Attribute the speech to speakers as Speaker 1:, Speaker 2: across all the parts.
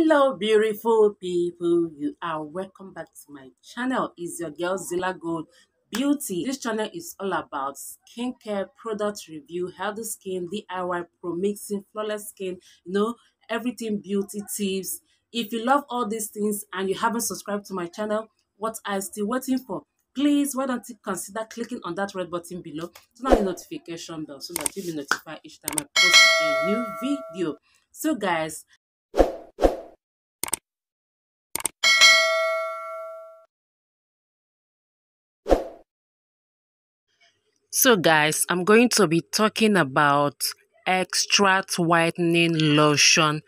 Speaker 1: Hello, beautiful people. You are welcome back to my channel. It's your girl ZellaGold Beauty. This channel is all about skincare, product review, healthy skin, DIY, pro mixing, flawless skin, you know, everything beauty tips. If you love all these things and you haven't subscribed to my channel, what are you still waiting for? Please, why don't you consider clicking on that red button below, turn on the notification bell so that you'll be notified each time I post a new video. So guys, So guys, I'm going to be talking about extract whitening lotion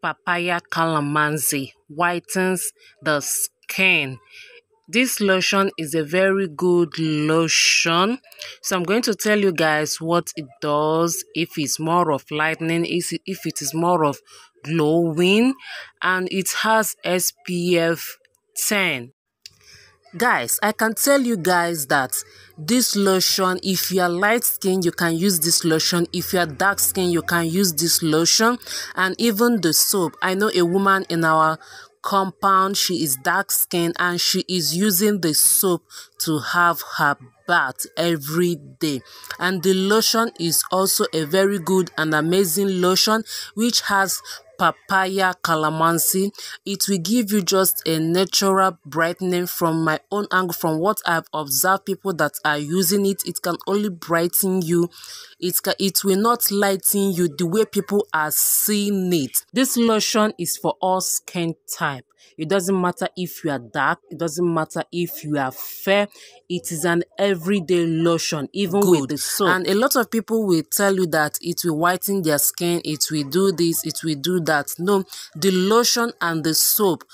Speaker 1: papaya calamansi whitens the skin. This lotion is a very good lotion. So I'm going to tell you guys what it does, if it's more of lightening, if it is more of glowing, and it has SPF 10 guys i can tell you guys that this lotion if you are light skin you can use this lotion. If you are dark skin you can use this lotion. And even the soap. I know a woman in our compound she is dark skin and she is using the soap to have her bath every day. And the lotion is also a very good and amazing lotion which has papaya calamansi. It will give you just a natural brightening from my own angle from what i've observed people that are using it. It can only brighten you. It can, it will not lighten you the way people are seeing it. This lotion is for all skin type. It doesn't matter if you are dark. It doesn't matter if you are fair. It is an everyday lotion even Good. with the soap and a lot of people will tell you that it will whiten their skin. It will do this. It will do that no the lotion and the soap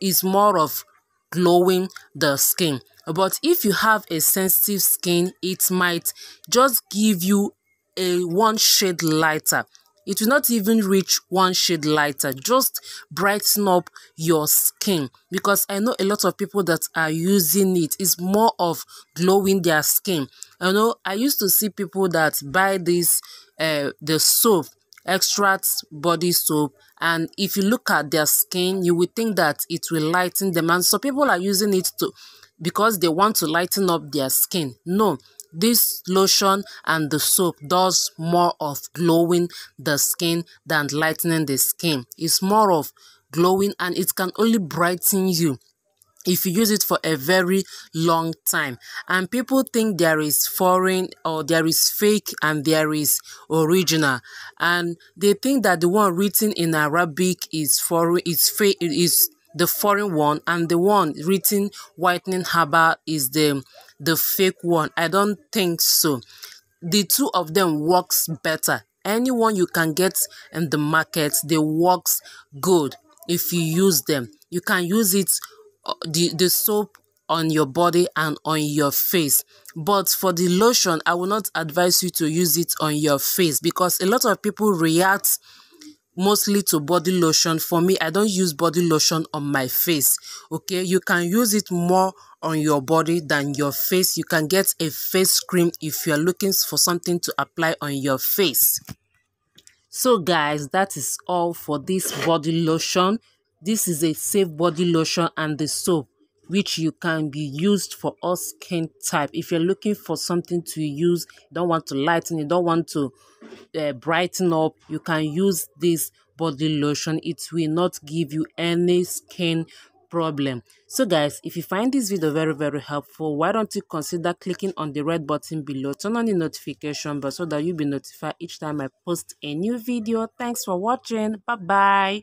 Speaker 1: is more of glowing the skin. But if you have a sensitive skin it might just give you a one shade lighter. It will not even reach one shade lighter. Just brighten up your skin. Because i know a lot of people that are using it. Is more of glowing their skin. You know i used to see people that buy this uh the soap extract body soap. And if you look at their skin you would think that it will lighten them. And so people are using it to because they want to lighten up their skin. No this lotion and the soap does more of glowing the skin than lightening the skin. It's more of glowing and it can only brighten you if you use it for a very long time. And people think there is foreign or there is fake and there is original. And they think that the one written in arabic is foreign is fake is the foreign one and the one written whitening herbal is the the fake one. I don't think so. The two of them works better. Anyone you can get in the market they works good if you use them. You can use it the the soap on your body and on your face. But for the lotion i will not advise you to use it on your face because a lot of people react mostly to body lotion. For me i don't use body lotion on my face okay? You can use it more on your body than your face. You can get a face cream if you're looking for something to apply on your face. So guys that is all for this body lotion this is a safe body lotion and the soap which you can be used for all skin type. If you're looking for something to use don't want to lighten you don't want to uh, brighten up you can use this body lotion. It will not give you any skin problem. So guys if you find this video very very helpful why don't you consider clicking on the red button below turn on the notification bell so that you'll be notified each time i post a new video. Thanks for watching. Bye bye